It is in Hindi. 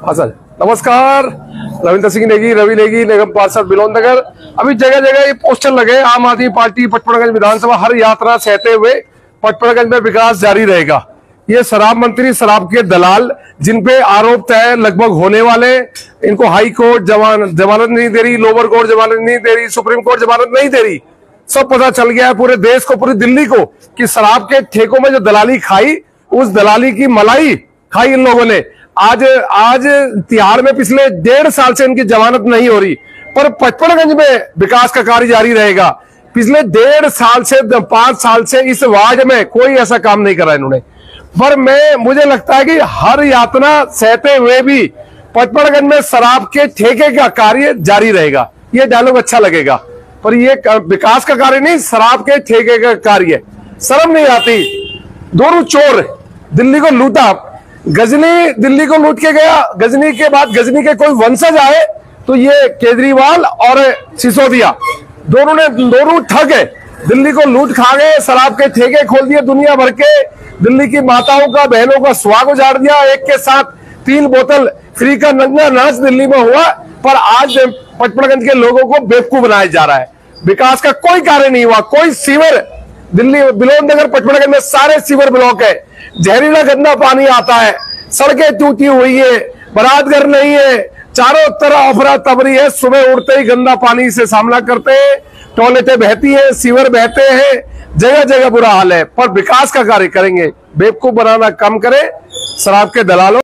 सर नमस्कार। रविंद्र सिंह नेगी, रवि नेगी, निगम पार्षद बिलोन नगर। अभी जगह जगह ये पोस्टर लगे आम आदमी पार्टी पचपड़गंज विधानसभा हर यात्रा सहते हुए पचपड़गंज में विकास जारी रहेगा। ये शराब मंत्री, शराब के दलाल, जिन पे आरोप तय लगभग होने वाले इनको हाई कोर्ट जमान जमानत नहीं दे रही, लोअर कोर्ट जमानत नहीं दे रही, सुप्रीम कोर्ट जमानत नहीं दे रही। सब पता चल गया है पूरे देश को, पूरी दिल्ली को, कि शराब के ठेकों में जो दलाली खाई, उस दलाली की मलाई खाई इन लोगों ने। आज आज तिहाड़ में पिछले डेढ़ साल से इनकी जमानत नहीं हो रही, पर पचपड़गंज में विकास का कार्य जारी रहेगा। पिछले डेढ़ साल से, पाँच साल से इस वार्ड में कोई ऐसा काम नहीं करा इन्होंने। पर मैं, मुझे लगता है कि हर यातना सहते हुए भी पचपनगंज में शराब के ठेके का कार्य जारी रहेगा। ये डायलॉग अच्छा लगेगा। पर ये विकास का कार्य नहीं, शराब के ठेके का कार्य। शर्म नहीं आती। दोनों चोर दिल्ली को लूटा। गजनी दिल्ली को लूट के गया। गजनी के बाद गजनी के कोई वंशज आए तो ये केजरीवाल और सिसोदिया, दोनों ने दोनों ठग है दिल्ली को लूट खा गए, शराब के ठेके खोल दिए, दुनिया भर के दिल्ली की माताओं का, बहनों का स्वाग उजाड़ दिया। एक के साथ तीन बोतल फ्री का नंगा नाच दिल्ली में हुआ, पर आज पचपड़गंज के लोगों को बेवकूफ़ बनाया जा रहा है। विकास का कोई कार्य नहीं हुआ, कोई सीवर दिल्ली बिलोन नगर पचपड़गंज में सारे सीवर ब्लॉक है। जहरीला गंदा पानी आता है। सड़कें टूटी हुई है। बरात घर नहीं है। चारों तरफ़ अफरा तबरी है। सुबह उठते ही गंदा पानी से सामना करते हैं। टॉयलेटें बहती हैं, सीवर बहते हैं। जगह जगह बुरा हाल है। पर विकास का कार्य करेंगे। बेवकूफ़ बनाना कम करें। शराब के दलालों